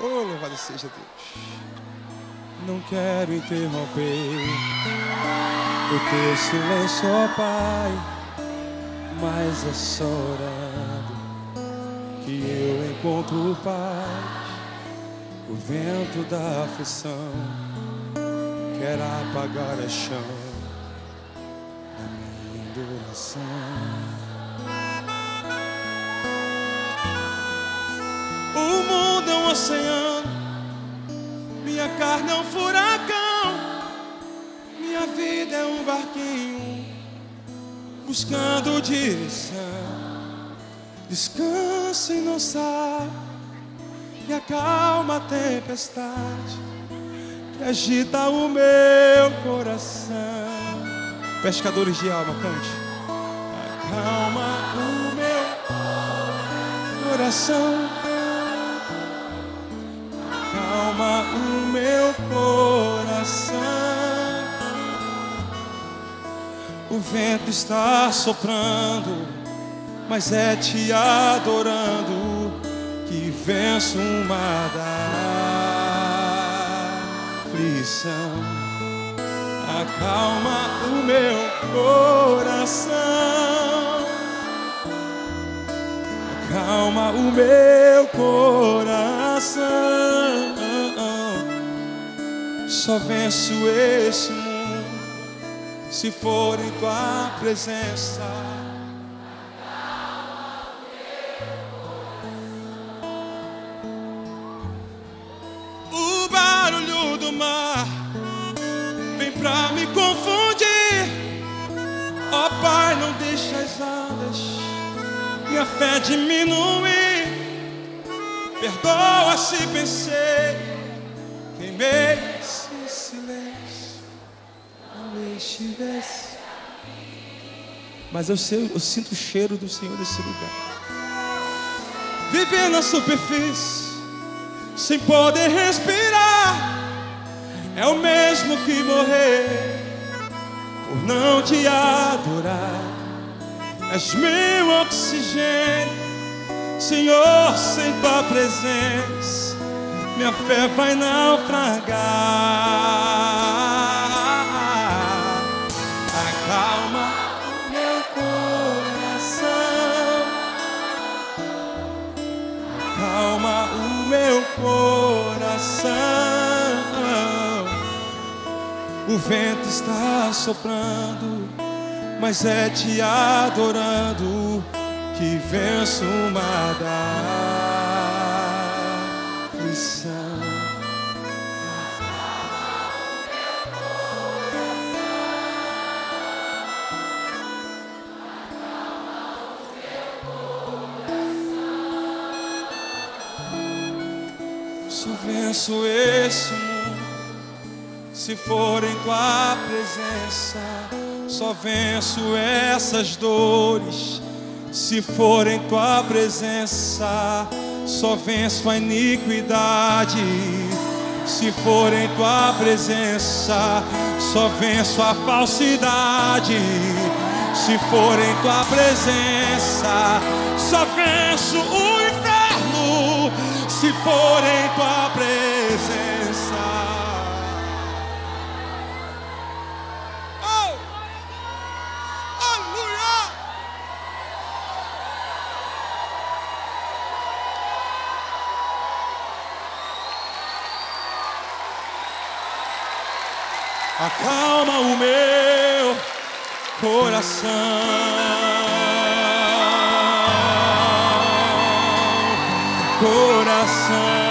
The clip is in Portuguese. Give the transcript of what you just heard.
Oh, louvado seja Deus. Não quero interromper o teu silêncio, ó Pai, mas é só orando que eu encontro paz. O vento da aflição quer apagar a chama da minha adoração. É um furacão, minha vida é um barquinho buscando direção. Descansa e não sai, e acalma a tempestade que agita o meu coração. Pescadores de alma, cante. Acalma o meu coração. Coração. O vento está soprando, mas é te adorando que venço uma da aflição. Acalma o meu coração. Acalma o meu coração. Só venço esse mundo se for em tua presença. O barulho do mar vem pra me confundir. Ó Pai, não deixa as ondas minha fé diminuir. Perdoa se pensei, queimei estivesse. Mas eu, sei, eu sinto o cheiro do Senhor nesse lugar. Viver na superfície, sem poder respirar, é o mesmo que morrer por não te adorar. És meu oxigênio, Senhor, sem tua presença, minha fé vai naufragar. O vento está soprando mas é te adorando que venço uma da aflição. Só venço esse mundo se for em tua presença só venço essas dores se for em tua presença. Só venço a iniquidade se for em tua presença. Só venço a falsidade se for em tua presença. Só venço o inferno se for em tua presença. Acalma o meu coração. Coração.